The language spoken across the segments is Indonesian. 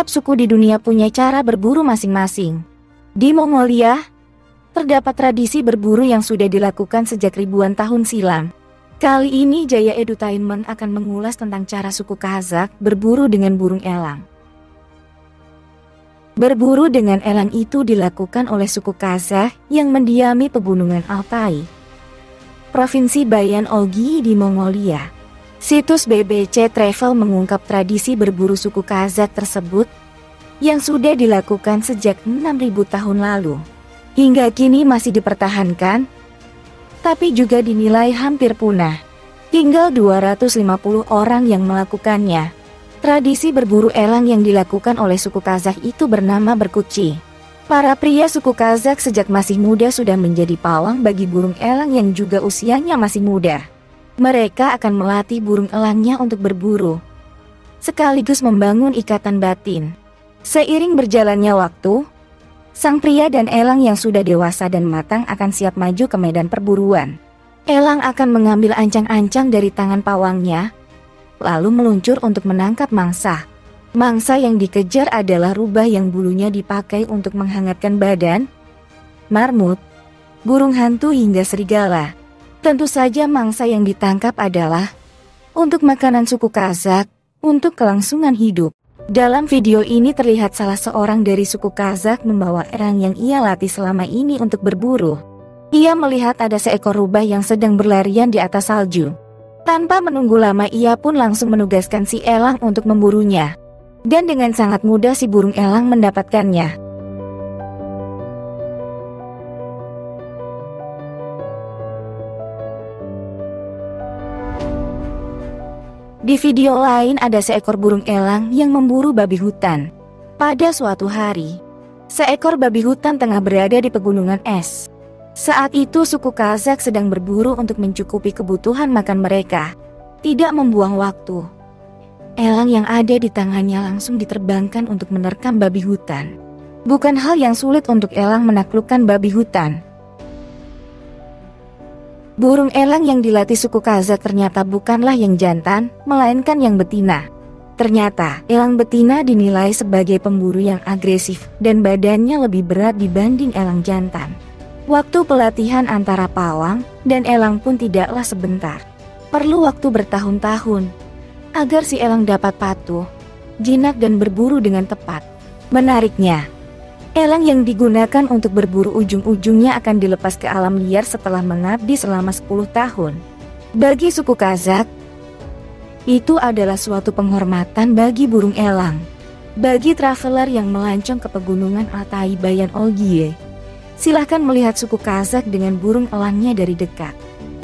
Setiap suku di dunia punya cara berburu masing-masing. Di Mongolia, terdapat tradisi berburu yang sudah dilakukan sejak ribuan tahun silam. Kali ini Jaya Edutainment akan mengulas tentang cara suku Kazak berburu dengan burung elang. Berburu dengan elang itu dilakukan oleh suku Kazakh yang mendiami pegunungan Altai. Provinsi Bayan Olgi di Mongolia. Situs BBC Travel mengungkap tradisi berburu suku Kazakh tersebut yang sudah dilakukan sejak 6000 tahun lalu. Hingga kini masih dipertahankan, tapi juga dinilai hampir punah. Tinggal 250 orang yang melakukannya. Tradisi berburu elang yang dilakukan oleh suku Kazakh itu bernama berkuci. Para pria suku Kazakh sejak masih muda sudah menjadi pawang bagi burung elang yang juga usianya masih muda mereka akan melatih burung elangnya untuk berburu, sekaligus membangun ikatan batin. Seiring berjalannya waktu, sang pria dan elang yang sudah dewasa dan matang akan siap maju ke medan perburuan. Elang akan mengambil ancang-ancang dari tangan pawangnya, lalu meluncur untuk menangkap mangsa. Mangsa yang dikejar adalah rubah yang bulunya dipakai untuk menghangatkan badan, marmut, burung hantu hingga serigala. Tentu saja mangsa yang ditangkap adalah untuk makanan suku Kazak, untuk kelangsungan hidup. Dalam video ini terlihat salah seorang dari suku Kazak membawa erang yang ia latih selama ini untuk berburu. Ia melihat ada seekor rubah yang sedang berlarian di atas salju. Tanpa menunggu lama ia pun langsung menugaskan si elang untuk memburunya. Dan dengan sangat mudah si burung elang mendapatkannya. Di video lain ada seekor burung elang yang memburu babi hutan. Pada suatu hari, seekor babi hutan tengah berada di pegunungan es. Saat itu suku Kazak sedang berburu untuk mencukupi kebutuhan makan mereka. Tidak membuang waktu. Elang yang ada di tangannya langsung diterbangkan untuk menerkam babi hutan. Bukan hal yang sulit untuk elang menaklukkan babi hutan. Burung elang yang dilatih suku Kazak ternyata bukanlah yang jantan, melainkan yang betina. Ternyata, elang betina dinilai sebagai pemburu yang agresif dan badannya lebih berat dibanding elang jantan. Waktu pelatihan antara pawang dan elang pun tidaklah sebentar. Perlu waktu bertahun-tahun agar si elang dapat patuh, jinak dan berburu dengan tepat. Menariknya, Elang yang digunakan untuk berburu ujung-ujungnya akan dilepas ke alam liar setelah mengabdi selama 10 tahun. Bagi suku Kazak, itu adalah suatu penghormatan bagi burung elang. Bagi traveler yang melancong ke pegunungan Altai Bayan Olgie, silahkan melihat suku Kazak dengan burung elangnya dari dekat.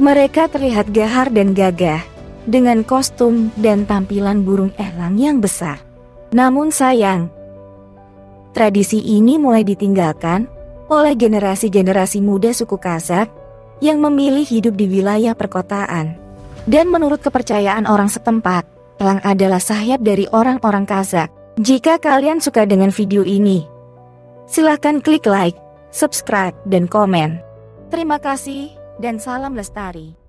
Mereka terlihat gahar dan gagah, dengan kostum dan tampilan burung elang yang besar. Namun sayang, Tradisi ini mulai ditinggalkan oleh generasi-generasi muda suku Kazak yang memilih hidup di wilayah perkotaan. Dan menurut kepercayaan orang setempat, elang adalah sayap dari orang-orang Kazak. Jika kalian suka dengan video ini, silahkan klik like, subscribe, dan komen. Terima kasih, dan salam lestari.